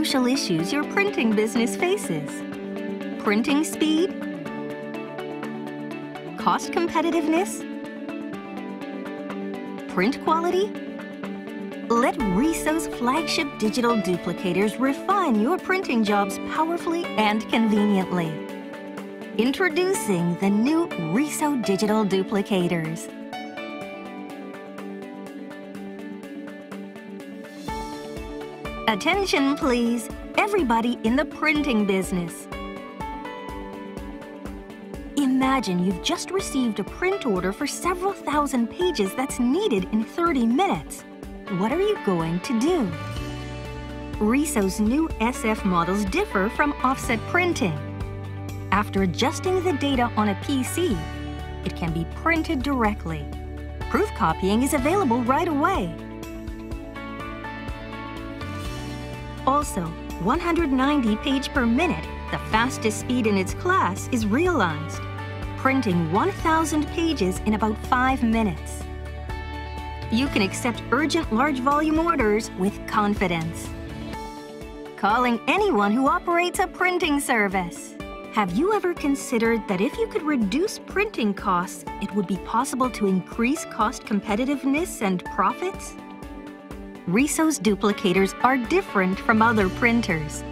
crucial issues your printing business faces. Printing speed, cost competitiveness, print quality? Let Riso's flagship digital duplicators refine your printing jobs powerfully and conveniently. Introducing the new Riso Digital Duplicators. Attention, please, everybody in the printing business. Imagine you've just received a print order for several thousand pages that's needed in 30 minutes. What are you going to do? Riso's new SF models differ from offset printing. After adjusting the data on a PC, it can be printed directly. Proof copying is available right away. Also, 190 page per minute, the fastest speed in its class, is realized, printing 1,000 pages in about 5 minutes. You can accept urgent large volume orders with confidence. Calling anyone who operates a printing service. Have you ever considered that if you could reduce printing costs, it would be possible to increase cost competitiveness and profits? Riso's duplicators are different from other printers.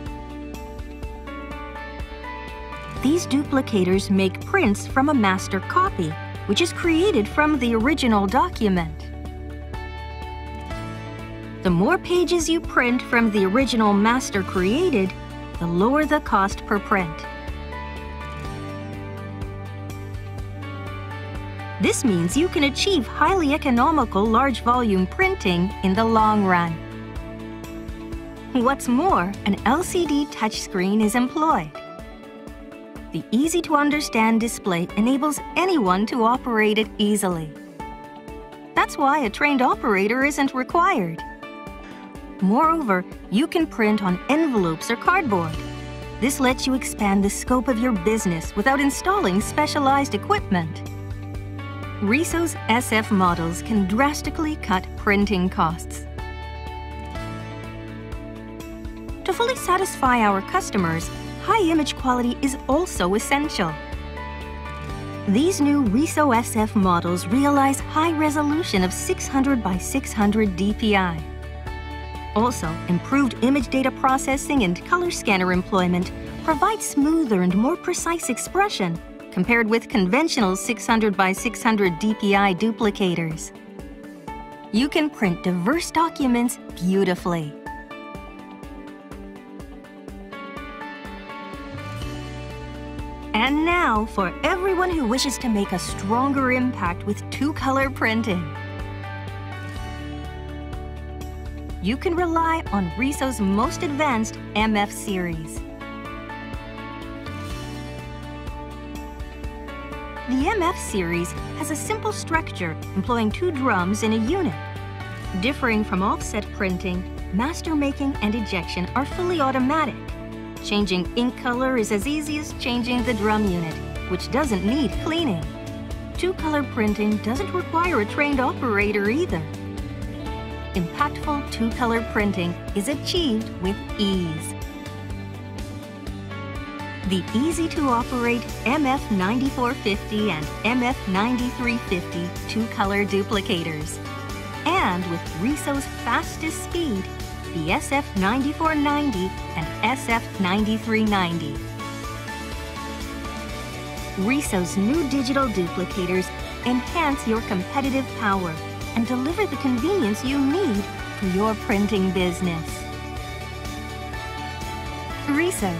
These duplicators make prints from a master copy, which is created from the original document. The more pages you print from the original master created, the lower the cost per print. This means you can achieve highly economical large volume printing in the long run. What's more, an LCD touchscreen is employed. The easy-to-understand display enables anyone to operate it easily. That's why a trained operator isn't required. Moreover, you can print on envelopes or cardboard. This lets you expand the scope of your business without installing specialized equipment. Riso's SF models can drastically cut printing costs. To fully satisfy our customers, high image quality is also essential. These new Riso SF models realize high resolution of 600 by 600 dpi. Also, improved image data processing and color scanner employment provide smoother and more precise expression compared with conventional 600 by 600 DPI duplicators. You can print diverse documents beautifully. And now for everyone who wishes to make a stronger impact with two-color printing. You can rely on Riso's most advanced MF series. The MF series has a simple structure employing two drums in a unit. Differing from offset printing, master making and ejection are fully automatic. Changing ink color is as easy as changing the drum unit, which doesn't need cleaning. Two-color printing doesn't require a trained operator either. Impactful two-color printing is achieved with ease the easy-to-operate MF9450 and MF9350 two-color duplicators. And with Riso's fastest speed, the SF9490 and SF9390. Riso's new digital duplicators enhance your competitive power and deliver the convenience you need for your printing business. Riso